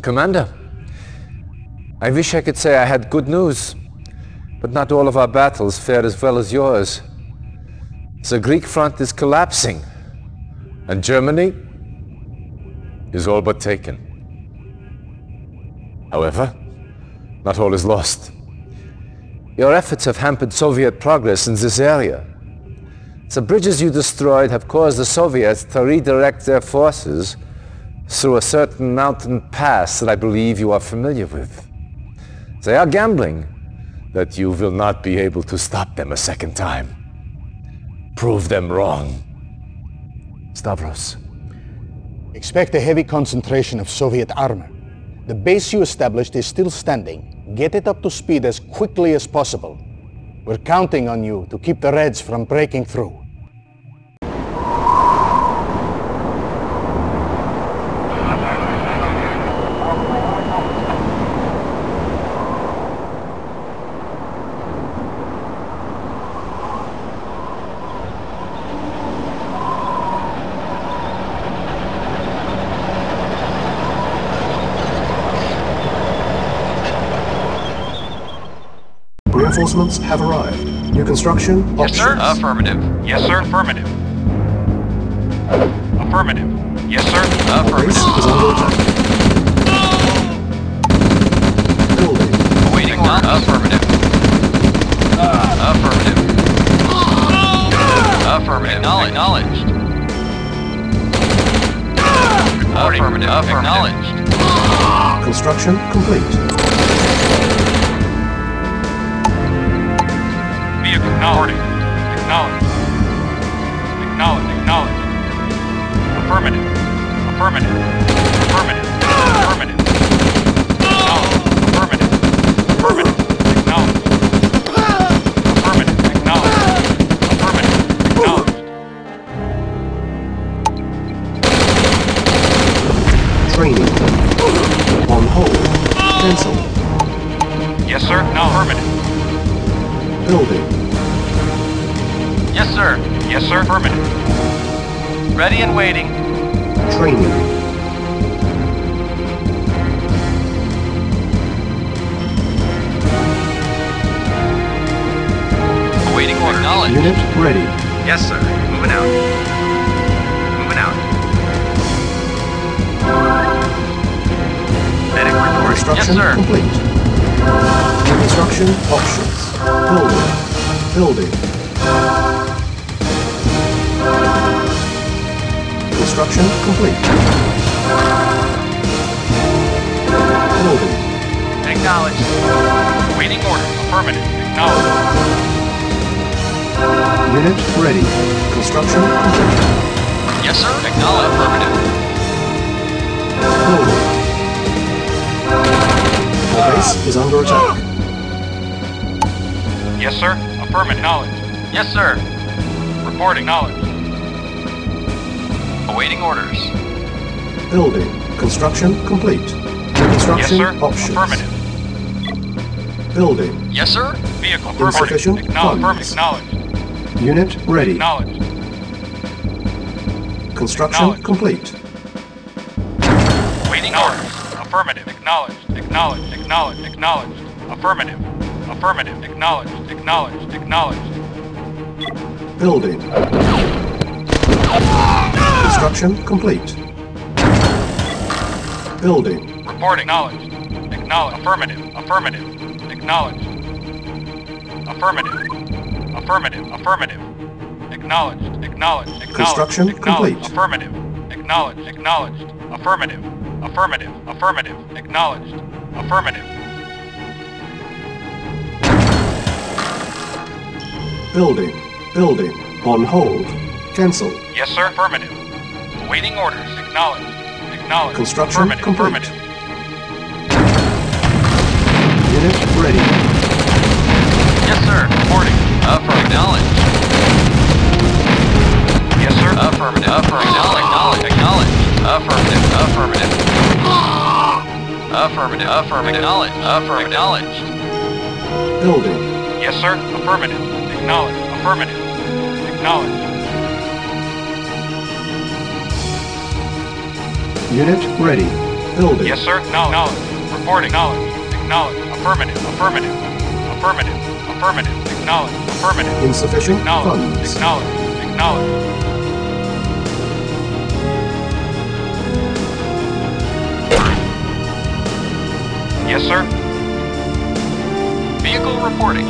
Commander, I wish I could say I had good news, but not all of our battles fared as well as yours. The Greek front is collapsing, and Germany is all but taken. However, not all is lost. Your efforts have hampered Soviet progress in this area. The bridges you destroyed have caused the Soviets to redirect their forces through a certain mountain pass that I believe you are familiar with. They are gambling that you will not be able to stop them a second time. Prove them wrong. Stavros. Expect a heavy concentration of Soviet armor. The base you established is still standing. Get it up to speed as quickly as possible. We're counting on you to keep the Reds from breaking through. Reinforcements have arrived. New construction Yes, sir. options. Affirmative. Yes, sir. Affirmative. Affirmative. Yes, sir. Base Affirmative. is under attack. Building. Awaiting order. Affirmative. Affirmative. Affirmative. Acknowledged. Affirmative. Acknowledged. Construction complete. Acknowledged. Acknowledged. Acknowledged. Affirmative. Affirmative. Affirmative. Affirmative. Ready and waiting. Training. Awaiting order. Acknowledged. Unit ready. Yes, sir. Moving out. Moving out. Medic reporting. Construction yes, sir. complete. Construction options. Building. Building. Construction complete. Building. Acknowledged. Waiting order. Affirmative. Acknowledged. Unit ready. Construction complete. Yes, sir. Acknowledged. Affirmative. Building. The base is under attack. Yes, sir. Affirmative. Knowledge. Yes, sir. Reporting. Knowledge. Awaiting orders. Building. Construction complete. Yes, Construction sir. options. Affirmative. Building. Yes, sir. Vehicle. Affirmative. Insufficient funds. Affirmative. Acknowledged. Unit ready. Acknowledged. Construction complete. Waiting orders. Affirmative. Acknowledged. Acknowledged. Acknowledged. Acknowledged. Affirmative. Affirmative. Acknowledged. Acknowledged. Acknowledged. Building. Construction complete. Building. Reporting. Acknowledged. Acknowledged. Affirmative. Affirmative. Acknowledged. Affirmative. Affirmative. Affirmative. Acknowledged. Acknowledged. Acknowledged. Construction Acknowledged. complete. Affirmative. Acknowledged. Acknowledged. Affirmative. Affirmative. Affirmative. Acknowledged. Affirmative. Building. Building. On hold. Cancel. Yes, sir. Affirmative. Waiting orders. Acknowledged. Acknowledged. Construction affirmative. complete. Affirmative. Unit ready. Yes, sir. Reporting. Affirmative. Acknowledged. Yes, sir. Affirmative. Affirmative. Acknowledged. Acknowledged. Affirmative. Affirmative. Affirmative. Affirmative. Acknowledged. Affirmative. Acknowledged. Building. Yes, sir. Affirmative. Acknowledged. Affirmative. Acknowledged. Unit ready. Building. Yes, sir. Acknowledged. Reporting. Acknowledged. Acknowledged. Affirmative. Affirmative. Affirmative. Affirmative. Acknowledged. Affirmative. Insufficient Acknowledged. funds. Acknowledged. Acknowledged. Yes, sir. Vehicle reporting.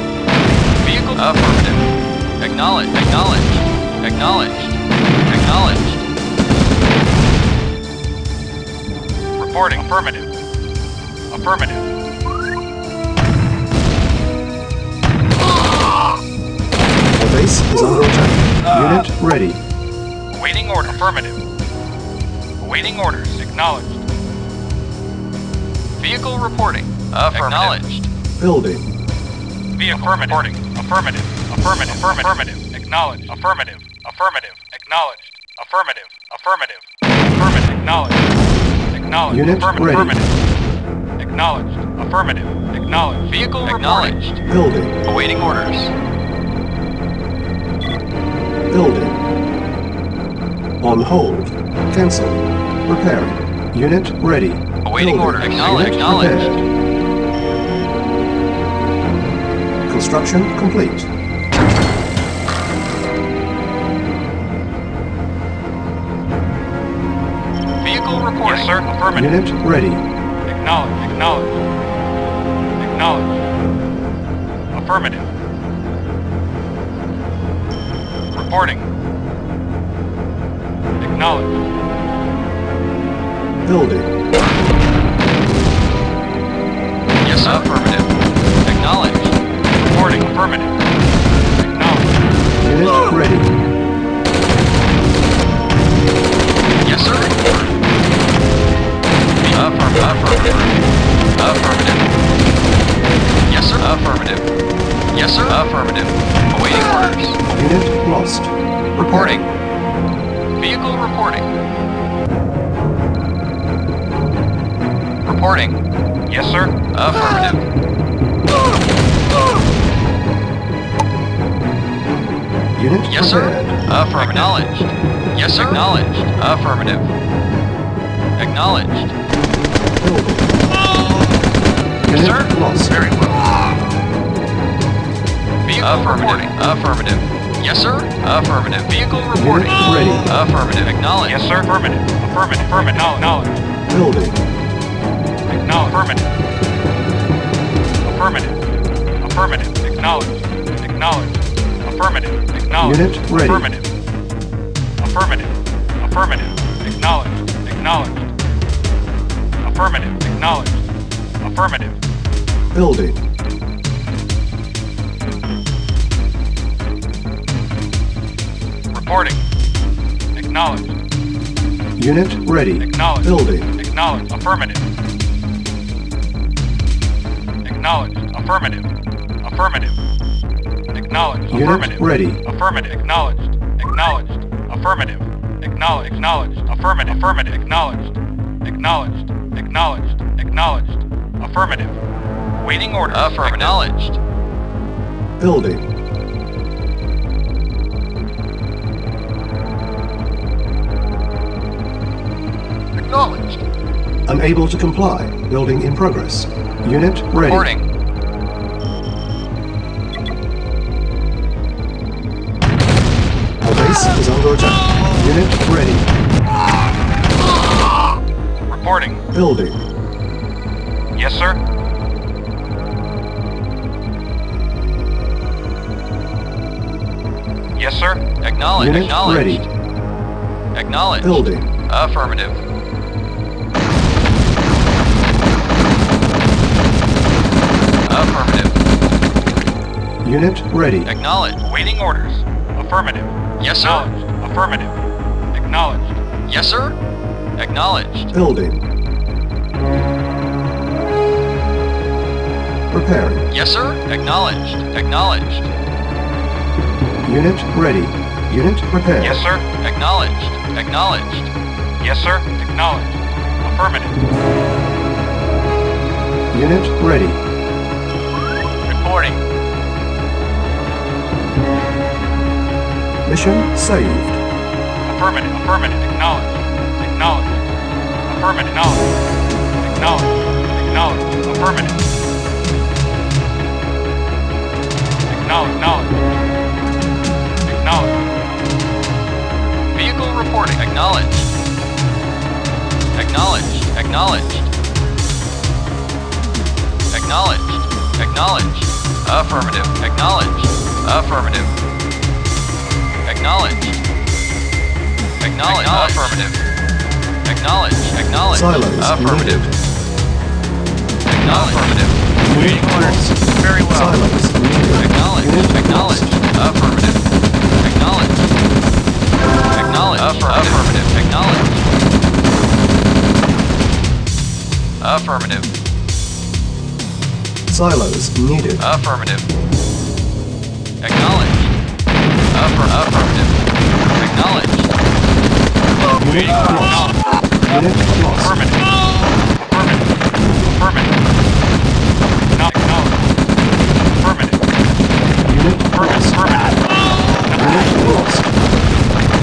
Vehicle affirmative. Acknowledged. Acknowledged. Acknowledged. Acknowledged. Reporting. Affirmative. Affirmative. Our base is under attack. Unit uh. ready. Awaiting order. Affirmative. Awaiting orders. Acknowledged. Vehicle reporting. Affirmative. Acknowledged. Building. Be affirmative. Reporting. Affirmative. Affirmative. Affirmative. Affirmative. Acknowledged. Affirmative. Affirmative. Acknowledged. Affirmative. Affirmative. Affirmative. Acknowledged. Acknowledged. Unit affirmative. ready. Affirmative. Acknowledged. Affirmative. Acknowledged. Vehicle Acknowledged. acknowledged. Building. Awaiting orders. Building. On hold. Cancel. Repairing. Unit ready. Awaiting Building. order. Acknowledged. Unit Acknowledged. prepared. Construction complete. Yes, sir. Affirmative. Unit ready. Acknowledged. Acknowledged. Acknowledged. Affirmative. Reporting. Acknowledged. Building. Yes, sir. Affirmative. Acknowledged. Reporting. Affirmative. Acknowledged. Unit ready. Yes, sir. Affirmative. Affirmative. Affirmative. Yes, sir. Affirmative. Yes, sir. Affirmative. Awaiting orders. Unit lost. Reporting. Vehicle reporting. Reporting. Yes, sir. Affirmative. Unit Yes, sir. Affirmative. Acknowledged. Yes, sir. Acknowledged. Affirmative. Acknowledged. Yes, sir. lost. Very well. Vehicle Affirmative. Affirmative. Yes, sir. Affirmative. Vehicle reporting. Ready. Affirmative. Acknowledged. Yes, sir. Affirmative. Affirmative. Affirmative. Acknowledged. Building. Acknowledged. Affirmative. Affirmative. Affirmative. Acknowledged. Acknowledged. Affirmative. Acknowledged. Unit ready. Affirmative. Affirmative. Affirmative. Acknowledged. Acknowledged. Affirmative. Acknowledged. Affirmative. Building. Reporting. Acknowledged. Unit ready. Acknowledged. Building. Acknowledged. Affirmative. Acknowledged. Affirmative. Affirmative. Acknowledged. Unit Affirmative. ready. Affirmative. Acknowledged. Acknowledged. Affirmative. Acknowledged. Acknowledged. Affirmative. Affirmative. Acknowledged. Acknowledged. Acknowledged. Acknowledged. Affirmative. Waiting order. Affirmative. Acknowledged. Building. Acknowledged. Unable to comply. Building in progress. Unit ready. Reporting. Our base is under attack. Unit ready. Reporting. Building. Yes, sir. Yes, sir. Acknowledged. Unit Acknowledged. ready. Acknowledged. Building. Affirmative. Affirmative. Unit ready. Acknowledged. Waiting orders. Affirmative. Yes, sir. Affirmative. Acknowledged. Yes, sir. Acknowledged. Building. Preparing. Yes, sir. Acknowledged. Acknowledged. Unit ready. Unit prepared. Yes, sir. Acknowledged. Acknowledged. Yes, sir. Acknowledged. Affirmative. Unit ready. Reporting. Mission saved. Affirmative. Affirmative. Acknowledged. Acknowledged. Affirmative. Acknowledged. Acknowledged. Acknowledged. Affirmative. Acknowledged. Acknowledged. Acknowledged. Vehicle reporting. Acknowledged. Acknowledged. Acknowledged. Acknowledged. Acknowledged. Affirmative. Acknowledged. Affirmative. Acknowledged. Acknowledged. Affirmative. Acknowledged. Acknowledged. Silos Affirmative. needed. Acknowledged. Affirmative. Unit lost. Very well. Silos needed. Acknowledged. Unit Acknowledged. lost. Affirmative. Acknowledged. Acknowledged. Affirmative. Acknowledged. Affirmative. Silos needed. Affirmative. Acknowledged. Affir- affirmative. Acknowledged. Unit lost. Unit lost. Affirmative. Affirmative. Affirmative. Not acknowledged. Affirmative. Unit Affirmative. lost. Affirmative. Unit lost.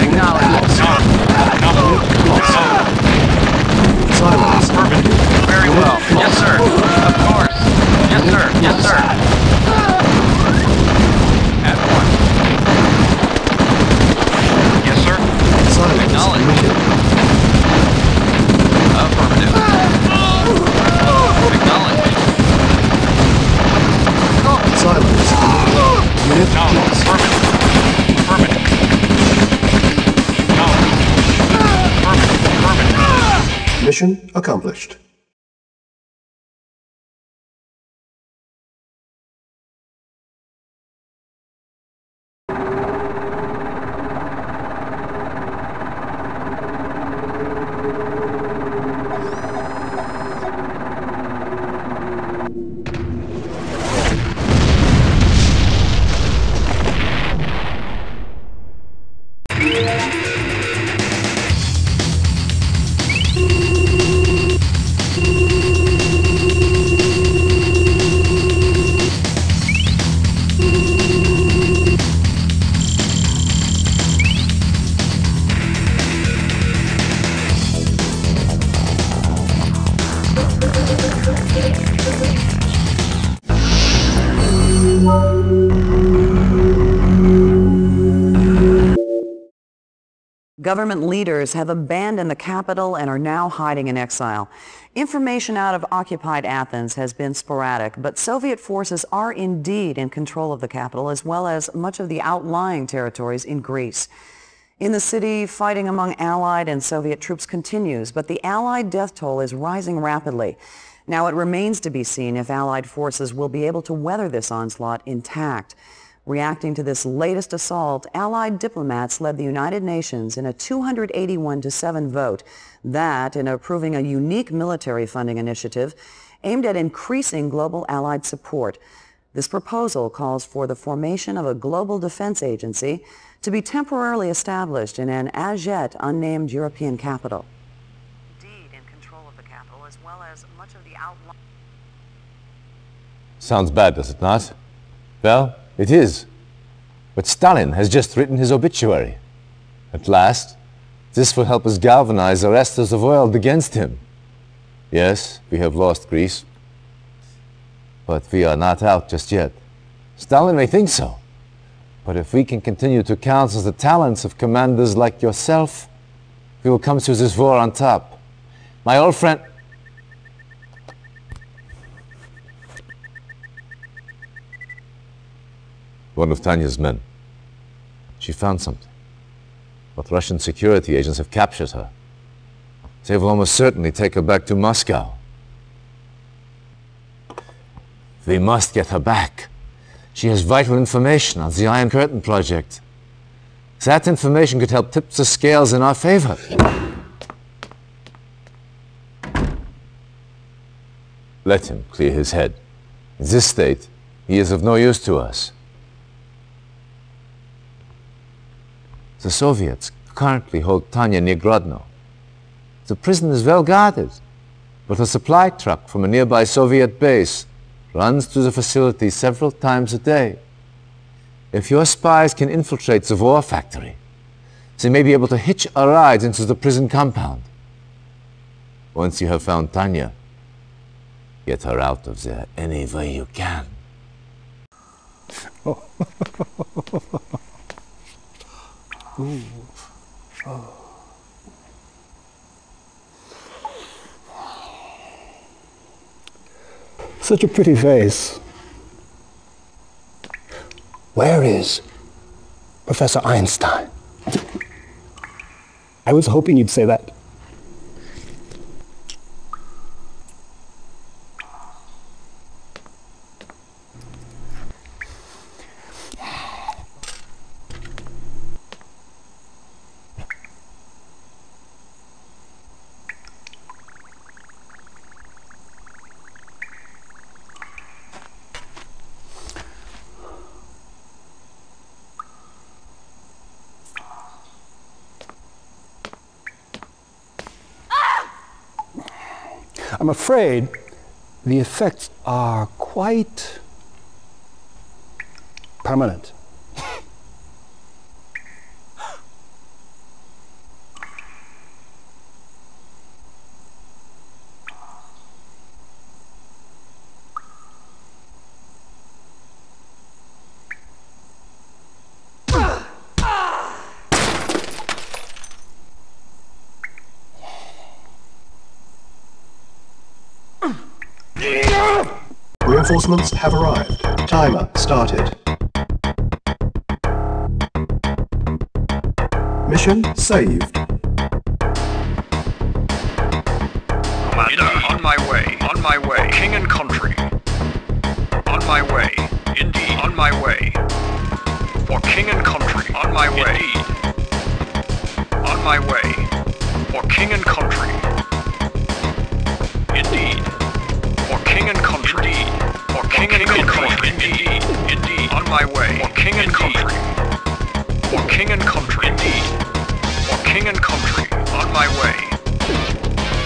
Acknowledged. Acknowledged. Acknowledged. Silos needed. Very well. Yes, sir. Of course. Yes, sir. Yes, sir. At once. Yes, sir. Acknowledged. Needed. Affirmative. Acknowledged. Silos needed. Unit Acknowledged. lost. Affirmative. Affirmative. Acknowledged. Affirmative. Affirmative. Mission accomplished. Government leaders have abandoned the capital and are now hiding in exile. Information out of occupied Athens has been sporadic, but Soviet forces are indeed in control of the capital as well as much of the outlying territories in Greece. In the city, fighting among Allied and Soviet troops continues, but the Allied death toll is rising rapidly. Now it remains to be seen if Allied forces will be able to weather this onslaught intact. Reacting to this latest assault, Allied diplomats led the United Nations in a 281 to 7 vote that, in approving a unique military funding initiative aimed at increasing global Allied support. This proposal calls for the formation of a global defense agency to be temporarily established in an as yet unnamed European capital. Indeed, in control of the capital as well as much of the outlying... Sounds bad, does it not? Well, it is. But Stalin has just written his obituary. At last, this will help us galvanize the rest of the world against him. Yes, we have lost Greece. But we are not out just yet. Stalin may think so. But if we can continue to counsel the talents of commanders like yourself, we will come through this war on top. My old friend... one of Tanya's men. She found something. But Russian security agents have captured her. They will almost certainly take her back to Moscow. We must get her back. She has vital information on the Iron Curtain project. That information could help tip the scales in our favor. Let him clear his head. In this state, he is of no use to us. The Soviets currently hold Tanya near Grodno. The prison is well guarded, but a supply truck from a nearby Soviet base runs through the facility several times a day. If your spies can infiltrate the war factory, they may be able to hitch a ride into the prison compound. Once you have found Tanya, Get her out of there any way you can. Such a pretty face. Where is Professor Einstein? I was hoping you'd say that. I'm afraid the effects are quite permanent. Reinforcements have arrived. Timer started. Mission saved. Commander, on my way, on my way. King and country. On my way. Indeed, on my way. For king and country. On my way. Indeed. On my way. For king and country. King and country. Indeed. Indeed. On my way. For king and country. For king and country. Indeed. For king and country. On my way.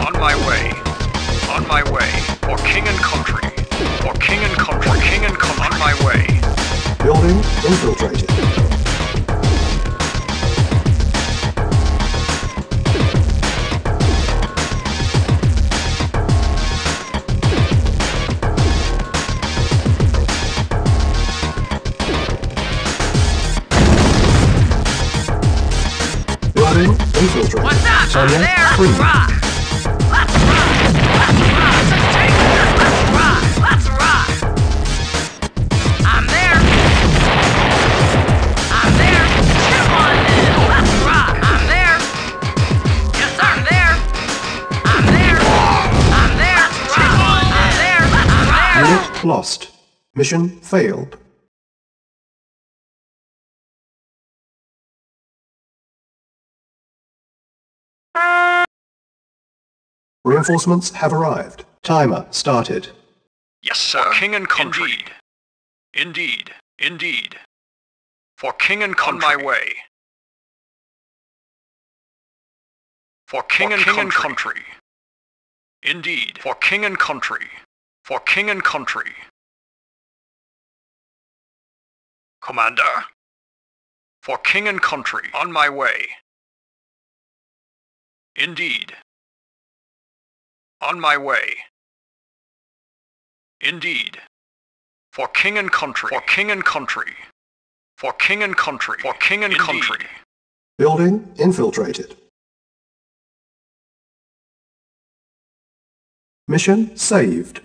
On my way. On my way. For king and country. For king and country. King and country. On my way. Building infiltrated. There. I'm there. Unit lost. Mission failed. Reinforcements have arrived. Timer started. Yes, sir. For king and country. Indeed. Indeed. Indeed. For king and country. On my way. For king, For and, king and country. Indeed. For king and country. For king and country. Commander. For king and country. On my way. Indeed. On my way. Indeed. For king and country. For king and country. For king and country. For king and Indeed. country. Building infiltrated. Mission saved.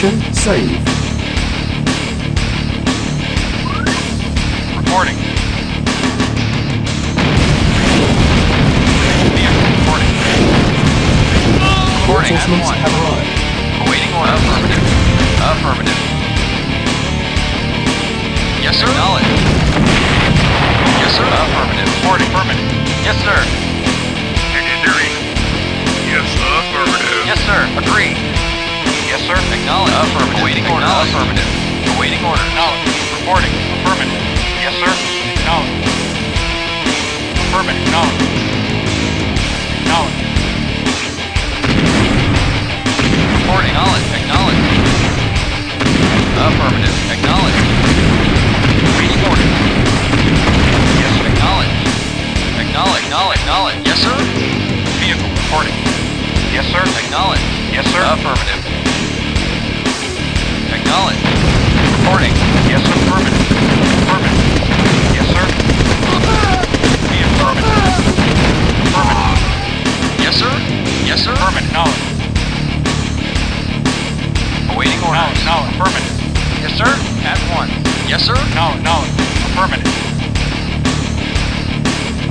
Mission save. Reporting. Vehicle reporting. Reporting at Reinforcements one. have arrived. Awaiting order. Affirmative. Affirmative. Yes, sir. Acknowledge. Yes, sir. Affirmative. Reporting. Affirmative. Yes, sir. Engineering. Yes, affirmative. Yes, sir. Agree. Yes, sir. Acknowledge. Affirmative. Awaiting order. Affirmative. Awaiting order. Acknowledge. Reporting. Affirmative. Yes, sir. Acknowledge. Affirmative. Acknowledge. Acknowledge. Reporting. Acknowledge. Acknowledge. Affirmative. Acknowledge. Waiting order. Yes, sir. Acknowledge. Acknowledge. Acknowledge. Acknowledge. Yes, sir. Vehicle reporting. Yes, sir. Acknowledge. Yes, sir. Affirmative. Acknowledge. Reporting. Yes, sir. Affirmative. Affirmative. Yes, sir. Be affirmative. Affirmative. Yes, sir. Yes, sir. Affirmative. Knowledge. Awaiting orders. No, no, affirmative. Yes, sir. At one. Yes, sir. No, no, affirmative.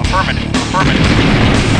Affirmative. Affirmative.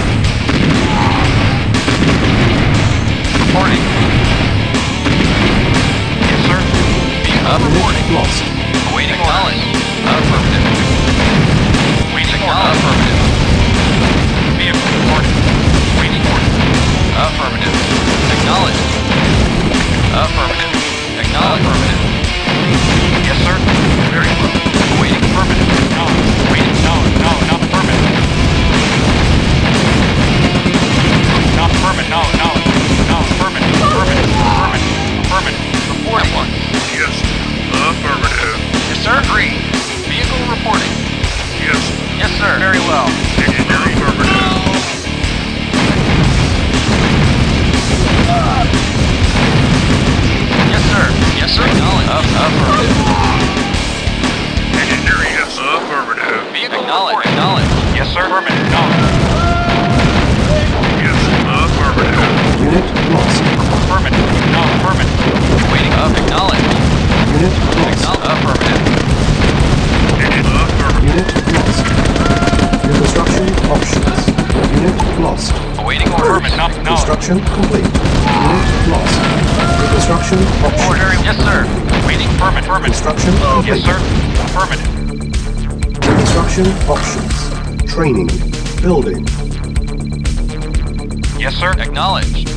Sir. Acknowledged.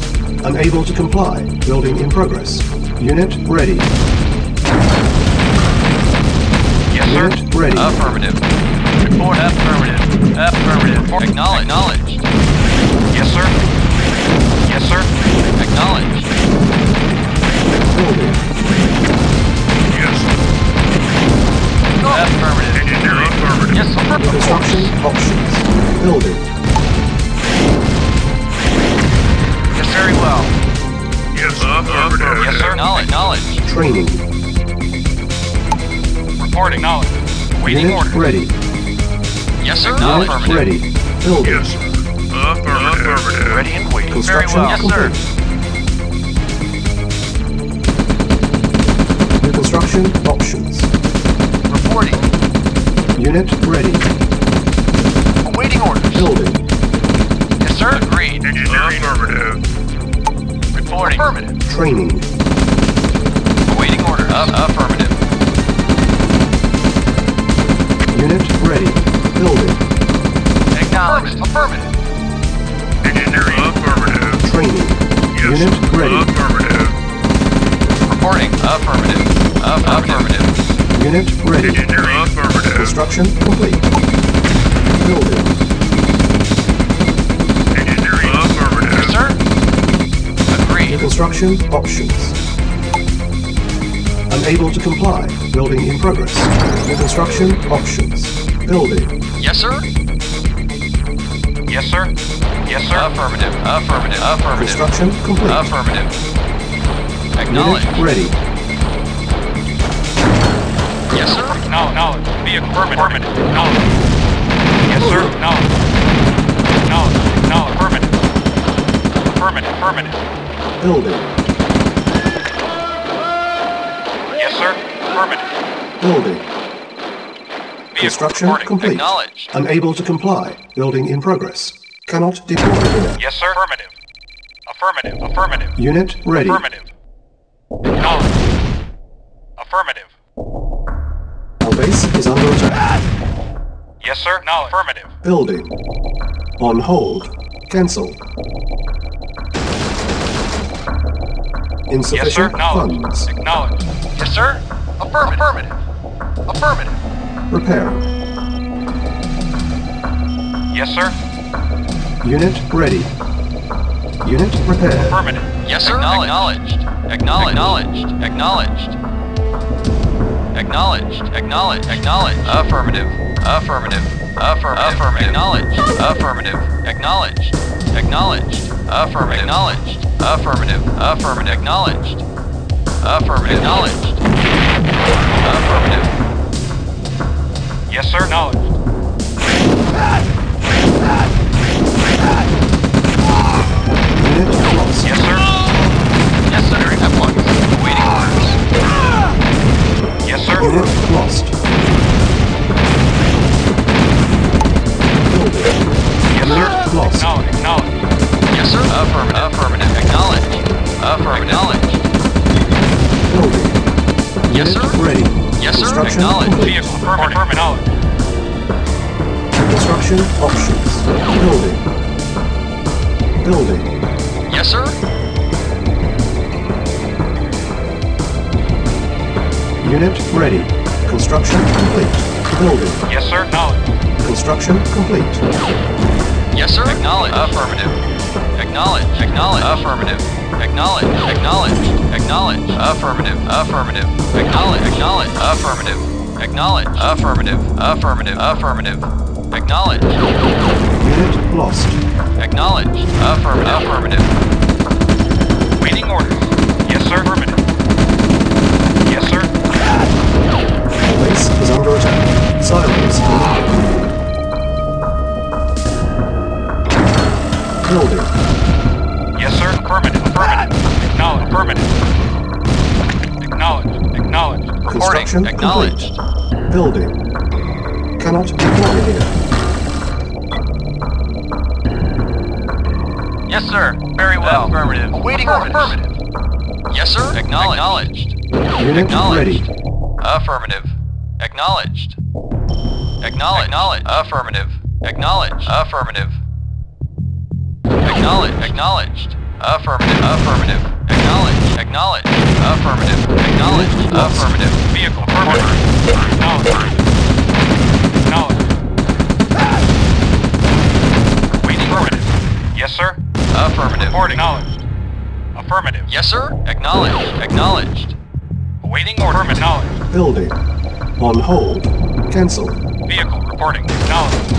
Unable to comply. Building in progress. Unit ready. Yes, sir. Unit ready. Affirmative. Report affirmative. Affirmative. Acknowledge. Acknowledged. Yes, sir. Yes, sir. Acknowledged. Building. Yes, Affirmative. engineering. Affirmative. Yes, affirmative. Construction options. Building. Very well. Yes, affirmative. Yes, sir. Knowledge, Acknowledged. Training. Reporting. knowledge. Waiting Unit orders. ready. Yes, sir. Unit Affirmative. ready. Building. Yes, affirmative. Affirmative. Ready and waiting. Very Construction well. Yes, sir. complete. Reconstruction options. Reporting. Unit ready. Awaiting orders. Building. Yes, sir. Agreed. Engineering. Affirmative. Reporting. Affirmative. Training. Awaiting orders. affirmative. Unit ready. Building. Acknowledged. Affirmative. Engineering. Affirmative. Training. Yes, Unit ready. affirmative. Reporting. Affirmative. affirmative. Unit ready. Engineering. Affirmative. Construction complete. Building. Construction options. Unable to comply. Building in progress. Construction options. Building. Yes, sir. Yes, sir. Yes, sir. Affirmative. Affirmative. Affirmative. Construction complete. Affirmative. Unit ready. Yes, sir. No, no. Be affirmative. Affirmative. No. Yes, sir. No. No. No. Affirmative. Affirmative. Affirmative. Building. Yes, sir. Affirmative. Building. Construction complete. Acknowledged. Unable to comply. Building in progress. Cannot deploy here. Yes, sir. Affirmative. Affirmative. Affirmative. Unit ready. Affirmative. Acknowledged. Affirmative. Our base is under attack. Yes, sir. No. Affirmative. Building. On hold. Cancel. Yes, Insufficient sir. Acknowledged. funds. Acknowledged. Yes, sir. Affirmative. Affirmative. Affirmative. Repair. Yes, sir. Unit ready. Unit repaired. Affirmative. Yes, sir. Acknowledged. Acknowledged. Acknowledged. Acknowledged. Acknowledged. Acknowledged. Affirmative. Affirmative. Affirmative. Affirmative. Acknowledged. Affirmative. Acknowledged. Acknowledged. Affirmative. Acknowledged. Affirmative. Affirmative. Acknowledged. Affirmative. Acknowledged. Affirmative. Yes, sir. Acknowledged. Yes, sir. Yes, sir. At once. Waiting orders. Yes, sir. Unit lost. Yes, sir. Lost. Acknowledged. Acknowledged. Yes, sir. Affirmative. Affirmative. Acknowledged. Affirmative. Acknowledged. Building. Yes, sir. ready. Yes, sir. Construction complete. Vehicle affirmative. Affirmative. Construction options. Building. Building. Yes, sir. Unit ready. Construction complete. Building. Yes, sir. Acknowledged. Construction complete. Yes, sir. Acknowledge. Affirmative. Acknowledge. Acknowledge. Affirmative. Acknowledge. Acknowledge. Acknowledge. Affirmative. Affirmative. Acknowledge. Acknowledge. Affirmative. Acknowledge. Affirmative. Affirmative. Affirmative. Acknowledge. Unit lost. Acknowledge. Affirmative. Affirmative. Waiting orders. Yes, sir. Affirmative. Construction Reporting. Acknowledged. complete. Building. Cannot deploy here. Yes, sir. Very well. Affirmative. Waiting orders. Affirmative. Yes, sir. Acknowledged. Unit ready. Acknowledged. Affirmative. Acknowledged. Acknowledge. Acknowledge. Affirmative. Acknowledge. Affirmative. Acknowledge. Acknowledged. Affirmative. Affirmative. Acknowledge. Acknowledge. Affirmative. Acknowledge. Affirmative. Vehicle affirmative. Acknowledged. Acknowledged. Waiting affirmative. Yes, sir. Affirmative. Reporting. Acknowledged. Affirmative. Yes, sir. Acknowledged. Acknowledged. Awaiting order. Acknowledged. Building. On hold. Cancel. Vehicle reporting. Acknowledged.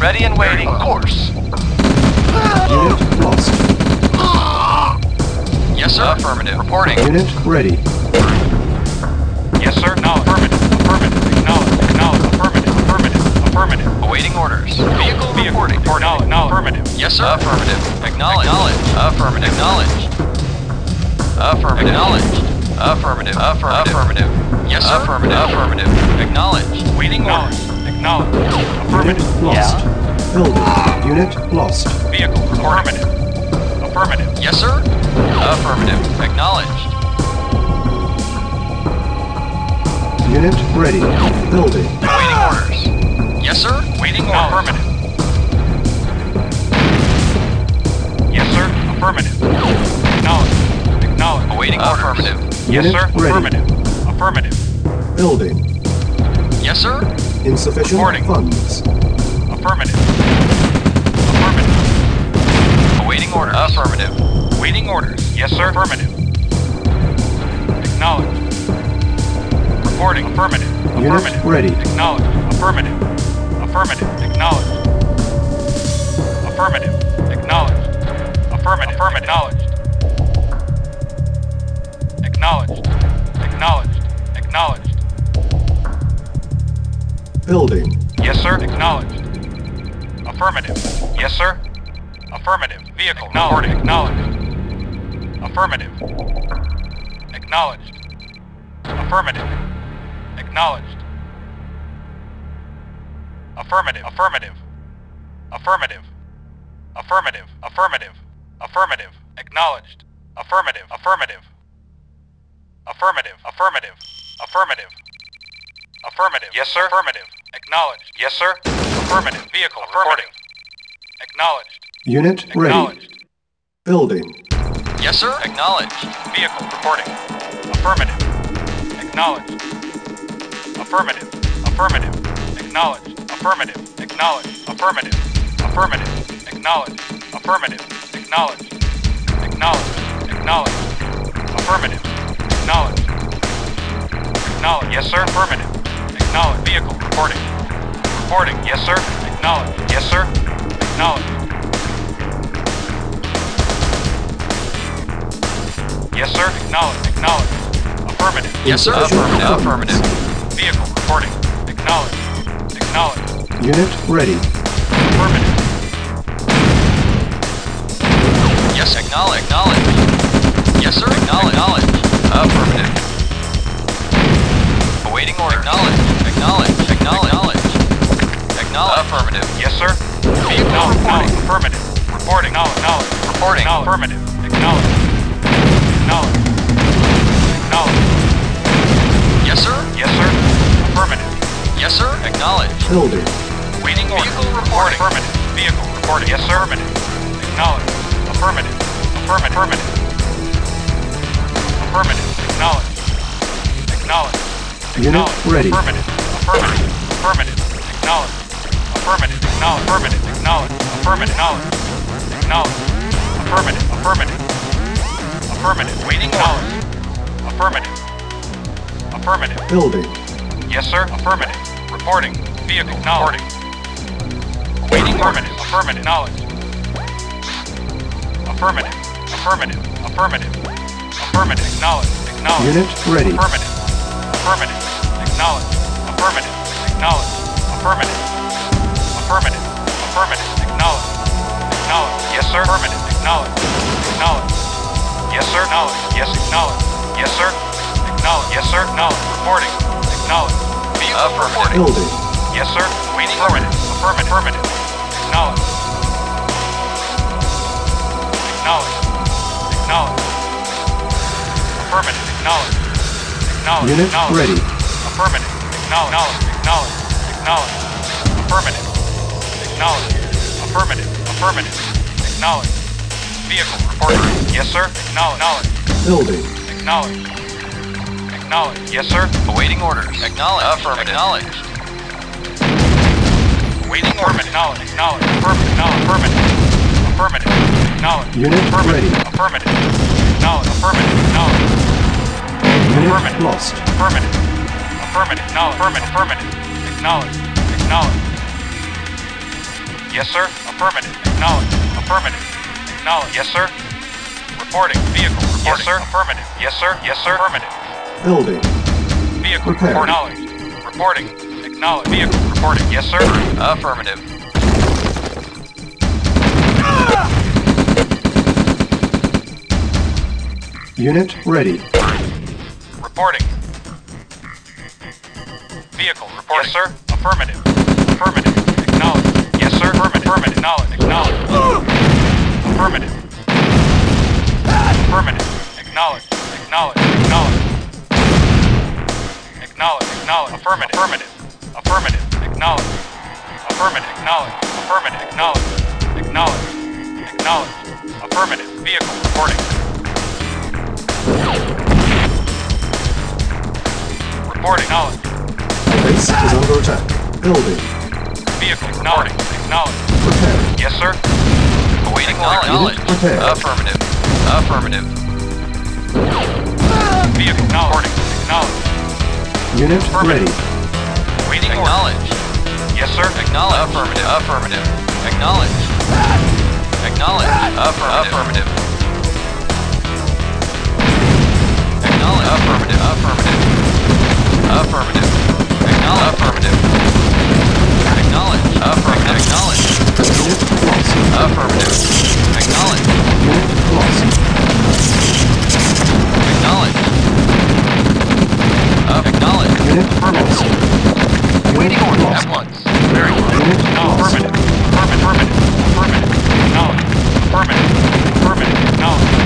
Ready and waiting. Course. Unit lost. Yes, sir. Affirmative. Reporting. Unit ready. Yes, sir. Acknowledged. Affirmative. Affirmative. Acknowledged. Acknowledged. Affirmative. Affirmative. Affirmative. Awaiting orders. Vehicle Vehicle reporting. reporting. Acknowledged. Affirmative. Yes, sir. Affirmative. Acknowledge. Acknowledge. Affirmative. Acknowledged. Affirmative. Acknowledged. Affirmative. Affirmative. Affirmative. Yes, sir. Affirmative. Affirmative. Acknowledged. Waiting orders. Acknowledged. Affirmative. Unit lost. Building. Unit lost. Vehicle affirmative. Affirmative. Yes, sir. Affirmative. Acknowledged. Unit ready. Building. Waiting orders. Yes, sir. Waiting order. Affirmative. Yes, sir. Affirmative. Acknowledged. Acknowledged. Awaiting Affirmative. Yes, Unit sir. ready. Affirmative. Affirmative. Building. Yes, sir. Insufficient Reporting. funds. Affirmative. Affirmative. Awaiting orders. Affirmative. Waiting orders. Yes, sir. Affirmative. Acknowledged. Reporting. Affirmative. Unit Affirmative. ready. Acknowledged. Affirmative. Affirmative. Acknowledged. Affirmative. Acknowledged. Affirmative. Affirmative. Acknowledged. Acknowledged. Acknowledged. Acknowledged. Building. Yes, sir. Acknowledged. Affirmative. Yes, sir. Affirmative. Vehicle. Acknowledged. Acknowledged. Affirmative. Acknowledged. Affirmative. Acknowledged. Affirmative. Affirmative. Affirmative. Affirmative. Affirmative. Affirmative. Acknowledged. Affirmative. Affirmative. Affirmative. Affirmative. Affirmative. Affirmative. Yes, sir. Affirmative. Acknowledged. Yes, sir. Affirmative. Vehicle. Affirmative. Acknowledged. Unit ready. Building. Yes, sir. Acknowledged. Vehicle reporting. Affirmative. Acknowledged. Affirmative. Affirmative. Acknowledged. Affirmative. Acknowledged. Affirmative. Affirmative. Acknowledged. Affirmative. Acknowledged. Acknowledged. Acknowledged. Affirmative. Acknowledged. Acknowledged. Yes, sir. Affirmative. Acknowledged. Vehicle reporting. Reporting. Yes, sir. Acknowledged. Yes, sir. Acknowledged. Yes, sir. Acknowledged. Acknowledged. Affirmative. Yes, sir. Affirmative. funds. Affirmative. Vehicle reporting. Acknowledged. Acknowledged. Unit ready. Affirmative. Yes, acknowledge. Acknowledge. Yes, sir. Acknowledge. Acknowledge. Affirmative. Awaiting order. Acknowledge. Acknowledge. Acknowledge. Acknowledge. Affirmative. Yes, sir. Vehicle reporting. Affirmative. Reporting. Acknowledge. Acknowledge. Reporting. Acknowledge. Affirmative. Acknowledge. Acknowledge. Yes, sir. Yes, sir. Affirmative. Yes, sir. Acknowledge. Building. Waiting order. Vehicle reporting. Affirmative. Vehicle reporting. Yes, sir. Affirmative. Acknowledge. Affirmative. Affirmative. Affirmative. Affirmative. Acknowledge. Acknowledge. Unit Acknowledge. ready. Affirmative. Affirmative. Affirmative. Acknowledge. Affirmative. Acknowledge. Affirmative. Acknowledge. Affirmative. Acknowledge. Acknowledge. Affirmative. Affirmative. Affirmative. Waiting Acknowledge. Affirmative. Affirmative. Building. Yes, sir. Affirmative. Reporting. Vehicle. Reporting. Waiting. Affirmative. Affirmative. Knowledge. Affirmative. Affirmative. Affirmative. Affirmative. Acknowledge. Acknowledge. Unit ready. Affirmative. Affirmative. Acknowledge. Affirmative. Acknowledge. Affirmative. Affirmative. Affirmative. Acknowledge. Acknowledge. Yes, sir. Affirmative. Acknowledge. Acknowledge. Yes, sir. Acknowledge. Yes, acknowledge. Yes, sir. Acknowledge. Yes, sir. Acknowledge. Reporting. Acknowledge. Vehicle reporting. Building. Yes, sir. Waiting. Affirmative. Affirmative. Affirmative. Acknowledge. Acknowledge. Acknowledge. Affirmative. Acknowledge. Acknowledge. Unit Acknowledge. ready. Affirmative. Acknowledge. Acknowledge. Acknowledge. Affirmative. Acknowledge. Affirmative. Affirmative. Acknowledge. Vehicle reporting. Yes, sir. Acknowledge. Building. Acknowledge. Acknowledge. Yes, sir. Awaiting orders. Acknowledge. Affirmative. Acknowledge. Waiting order. Acknowledge. Acknowledge. Affirmative. Acknowledge. Affirmative. Affirmative. Acknowledge. Unit affirmative. ready. Affirmative. Acknowledge. Affirmative. Acknowledge. Unit Affirmative. lost. Affirmative. Affirmative. Acknowledge. Affirmative. Affirmative. Acknowledge. Acknowledge. Yes, sir. Affirmative. Acknowledge. Affirmative. Acknowledge. Yes, sir. Reporting. Vehicle. Reporting. Yes, sir. Affirmative. Yes, sir. Yes, sir. Affirmative. Building. Vehicle. Repair. Report. Acknowledged. Reporting. Acknowledge. Vehicle. Reporting. Yes, sir. Affirmative. Unit ready. Reporting. Vehicle report. Yes, sir. Affirmative. Affirmative. Acknowledge. Yes, sir. Affirmative. Affirmative. Acknowledge. Acknowledge. Affirmative. Affirmative. Acknowledge. Acknowledge. Acknowledge. Acknowledge. Acknowledge. Affirmative. Affirmative. Affirmative. Acknowledge. Affirmative. Acknowledge. Affirmative. Acknowledge. Acknowledge. Acknowledge. Affirmative. Vehicle reporting. Reporting. Acknowledge. Base is under attack. Building. Vehicle reporting. Acknowledge. Repair. Yes, sir. Awaiting Acknowledge. prepared. Affirmative. Affirmative. Vehicle reporting. Acknowledge. Unit ready. Waiting. Acknowledge. Yes, sir. Acknowledge. Affirmative. Affirmative. Acknowledge. Acknowledge. Affirmative. Affirmative. Acknowledge. Affirmative. Affirmative. Affirmative. Acknowledge. Affirmative. Acknowledge. Affirmative. Acknowledge. Affirmative. Acknowledged. Unit lost. Acknowledged. Uh, Unit lost. Waiting order. At once. Very good. No, affirmative. Affirmative. Affirmative. Acknowledged. Affirmative. Affirmative. Acknowledged.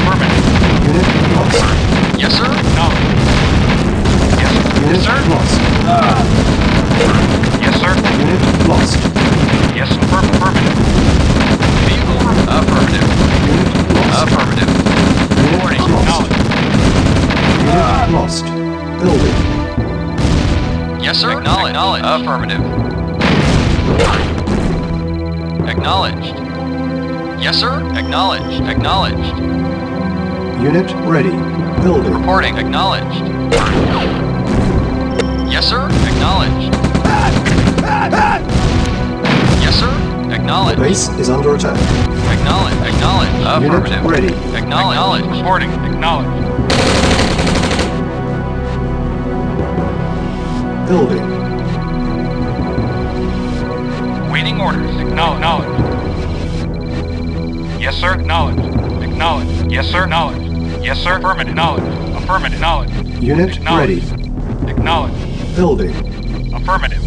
Affirmative. Unit lost. Yes, sir. Acknowledged. Yes, sir. Unit Yes, sir. lost. Yes, sir. Unit lost. Yes, affirm- affirmative. Vehicle. Affirmative. Unit lost. Affirmative. Unit Warning. lost. Acknowledged. Unit lost. Building. Yes, sir. Acknowledged. Acknowledged. Affirmative. Acknowledged. Yes, sir. Acknowledged. Acknowledged. Unit ready. Building. Reporting. Acknowledged. Yes, sir. Acknowledged. Yes, sir. Acknowledged. Base is under attack. Acknowledge. Acknowledge. Affirmative. Unit ready. Acknowledge. Acknowledge. Reporting. Acknowledged. Building. Waiting orders. Acknowledge. Yes, sir. Acknowledged. Acknowledged. Yes, sir. Acknowledged. Yes, sir. Affirmative. Acknowledged. Affirmative. Acknowledged. Unit ready. Acknowledged. Building. Affirmative.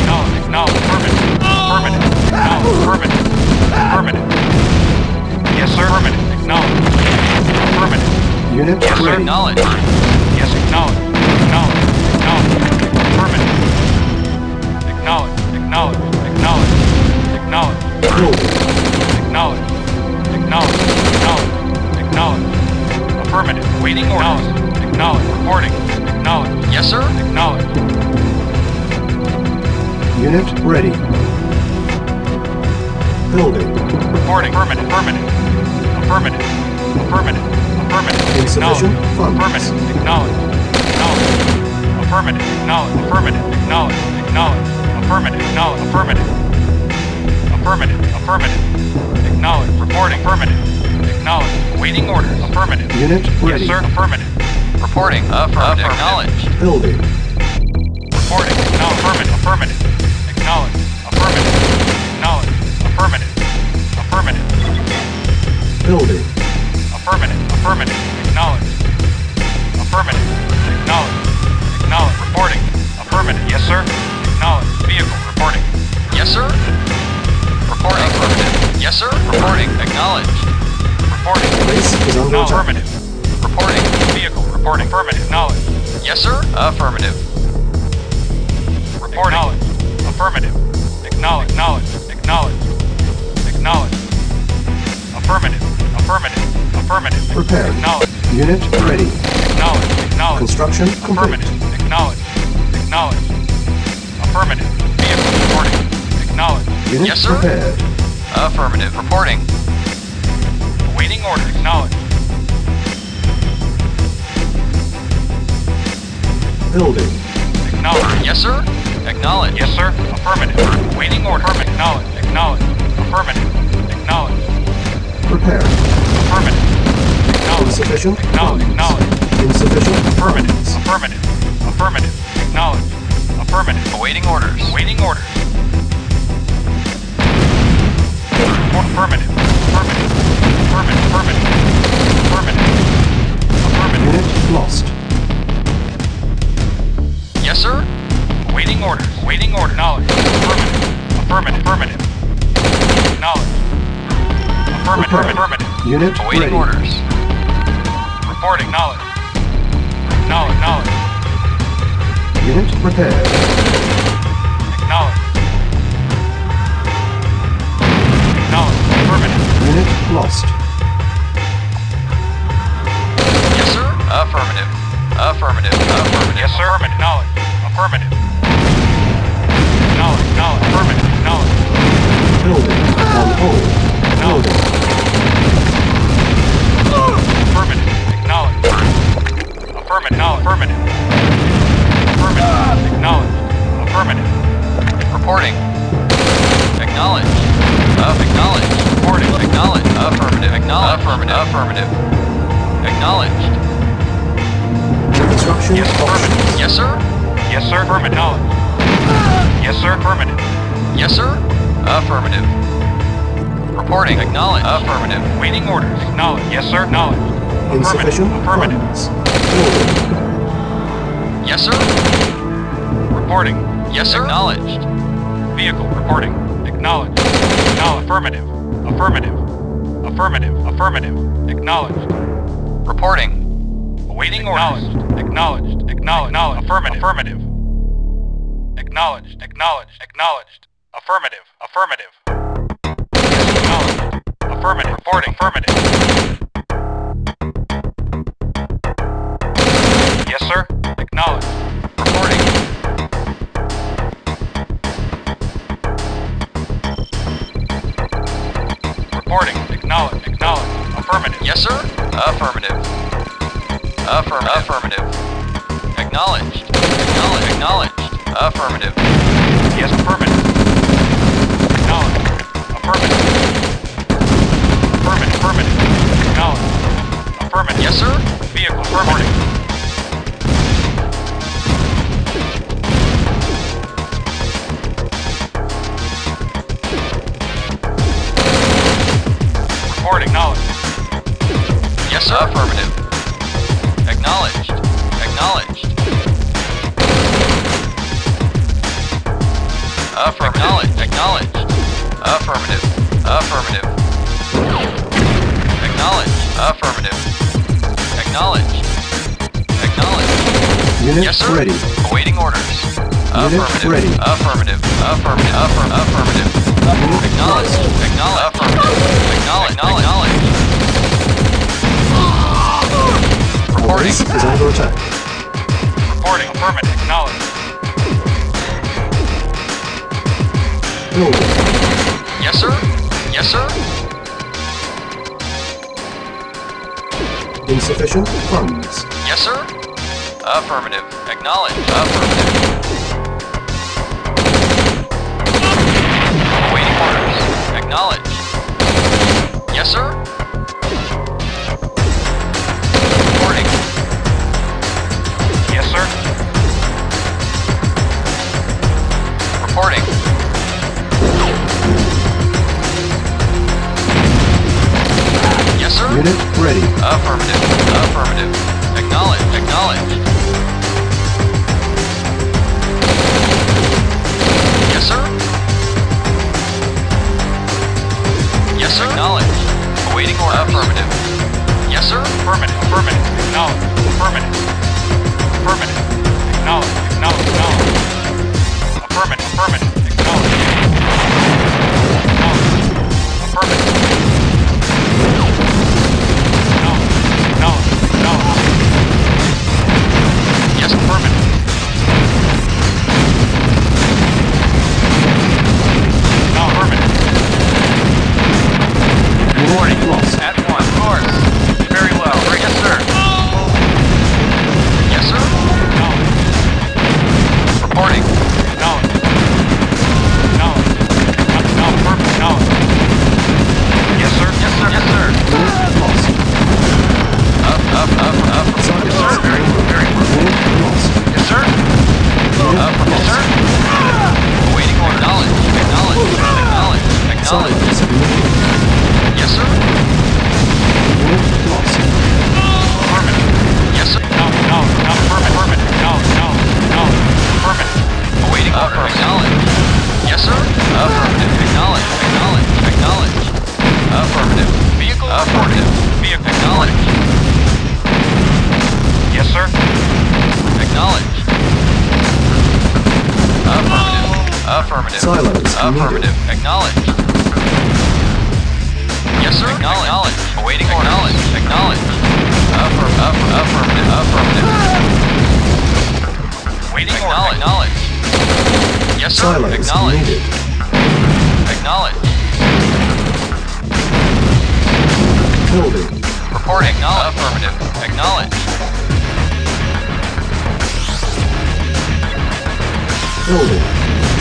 Acknowledge. Acknowledge. Affirmative. Affirmative. Acknowledge. Affirmative. Affirmative. Yes, sir. Affirmative. Acknowledge. Affirmative. Unit Yes, sir. Acknowledge. Yes, acknowledge. Acknowledge. Acknowledge. Affirmative. Acknowledge. Acknowledge. Acknowledge. Acknowledge. Building. Acknowledge. Acknowledge. Acknowledge. Acknowledge. Affirmative. Waiting orders. Acknowledge. Acknowledge. Reporting. Acknowledge. Yes, sir. Acknowledge. Unit ready. Building. Reporting. Affirmative. Affirmative. Affirmative. Affirmative. Affirmative. Insufficient Acknowledge. funds. Affirmative. Acknowledge. Acknowledge. Affirmative. Acknowledge. Affirmative. Acknowledge. Acknowledge. Affirmative. Acknowledge. Affirmative. Affirmative. Affirmative. Acknowledge. Reporting. Affirmative. Acknowledge. Waiting orders. Affirmative. Unit ready. Yes, sir. Affirmative. Reporting. Affirmative. Acknowledged. Building. Reporting. No, affirmative. Affirmative. Acknowledge. Affirmative. Acknowledge. Affirmative. Affirmative. Building. Affirmative. Affirmative. Acknowledge. Affirmative. Acknowledge. Acknowledge. Reporting. Base is under No, attack. affirmative. Reporting. Vehicle. Reporting. Affirmative. Acknowledge. Yes, sir. Affirmative. Report. Acknowledge. Affirmative. Acknowledge. Acknowledge. Acknowledge. Acknowledge. Affirmative. Affirmative. Affirmative. Prepared. Acknowledge. Unit ready. Acknowledge. Acknowledge. Construction complete. Affirmative. Acknowledge. Acknowledge. Affirmative. Vehicle reporting. Acknowledge. Unit Yes, sir. prepared. Affirmative. Reporting. Awaiting order. Acknowledge. Building. Acknowledge. Yes, sir. Acknowledged. Yes, sir. Affirmative. Waiting order. Affirmative. Acknowledge. Acknowledge. Affirmative. Acknowledge. Prepared. Affirmative. Acknowledge. Insufficient Acknowledge. funds. Acknowledge. Insufficient Affirmative. Affirmative. Affirmative. Acknowledge. Affirmative. Awaiting orders. Waiting orders. Affirmative. Affirmative. Affirmative. Affirmative. Affirmative. Affirmative. Unit lost. Yes, sir. Waiting orders. Waiting order. Knowledge. Affirmative. Affirmative. Affirmative. Knowledge. Affirmative. Prepared. Affirmative. Unit Awaiting ready. orders. Reporting. Knowledge. Knowledge. Knowledge. Unit prepared. Acknowledge. Acknowledge. Affirmative. Unit lost. Affirmative. Affirmative. Yes, sir. Affirmative. Knowledge. Affirmative. Knowledge. Knowledge. Affirmative. Knowledge. Building. On hold. Knowledge. Affirmative. Acknowledge. Affirmative. Knowledge. Affirmative. Affirmative. Acknowledge. Affirmative. Reporting. Acknowledged. Up. Acknowledged. Reporting. Acknowledged. Affirmative. Acknowledged. Affirmative. Affirmative. Acknowledged. Construction Yes, affirmative. Yes, sir. Yes, sir. Affirmative. Knowledge. Yes, sir. Affirmative. Yes, sir. Affirmative. Reporting. Acknowledge. Affirmative. Waiting orders. Acknowledge. Yes, sir. Acknowledge. Insufficient Affirmative. funds. Building. Yes, sir. Reporting. Yes, sir. Acknowledged. Vehicle reporting. Acknowledged. Acknowledge. Affirmative. Affirmative. Affirmative. Affirmative. Acknowledged. Reporting. Awaiting orders. Acknowledged. Acknowledged. Acknowledged. Affirmative. Affirmative. Acknowledged. Acknowledged. Acknowledged. Affirmative. Affirmative. Acknowledged. Affirmative. Reporting. Affirmative. Yes, sir. Acknowledged. Reporting. Reporting. Acknowledged. Acknowledged. Affirmative. Yes, sir. Affirmative. Affirm. Affirmative. Acknowledged. Acknowledged. Acknowledged. Affirmative. Yes, affirmative. Acknowledged. Affirmative. Affirmative. Affirmative. Acknowledged. Affirmative. Yes, sir. Vehicle reporting. Yes, sir. ready. Awaiting orders. Affirmative. ready. Affirmative. Affirmative. Affirm. Affirmative. Acknowledged. Acknowledge. Affirmative. Acknowledge. Acknowledge. Reporting. Is under attack. Reporting. Affirmative. Acknowledged. Building. Yes, sir. Yes, sir. Insufficient funds. Yes, sir. Affirmative. Acknowledge. Affirmative. Awaiting orders. Acknowledge. Yes, sir. Reporting. Yes, sir. Reporting. Yes, sir. Unit ready. Affirmative. Affirmative. Acknowledge. Acknowledge. Sir. Acknowledge. Awaiting order. Affirmative. Yes, sir. Affirmative. Affirmative. Acknowledged. Affirmative. Affirmative. Acknowledged. Acknowledged. Acknowledged. Affirmative. Affirmative.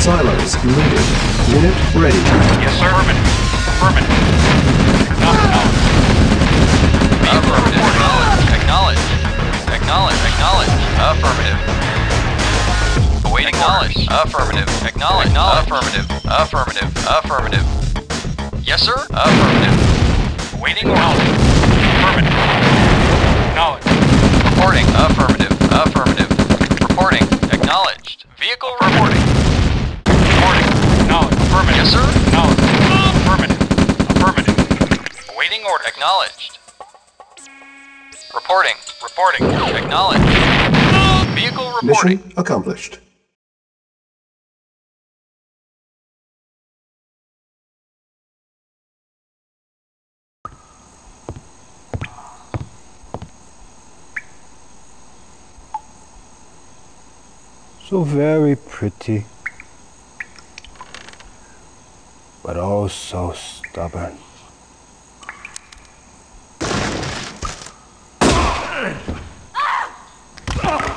Silos needed. Unit ready. Yes, sir. Affirmative. Affirmative. No, no. Affirmative. Acknowledge. Acknowledge. Acknowledge. Acknowledge. Affirmative. Awaiting orders. Affirmative. Acknowledge. Affirmative. Affirmative. Affirmative. Yes, sir. Affirmative. Waiting order. Affirmative. Acknowledged. Reporting. Affirmative. Affirmative. Reporting. Acknowledged. Vehicle. Reporting. Acknowledged. Affirmative. Yes, sir. Acknowledged. Affirmative. Affirmative. Waiting order. Acknowledged. Reporting. Reporting. Acknowledged. Vehicle reporting. Mission accomplished. So very pretty. but oh so stubborn. Ah! Ah!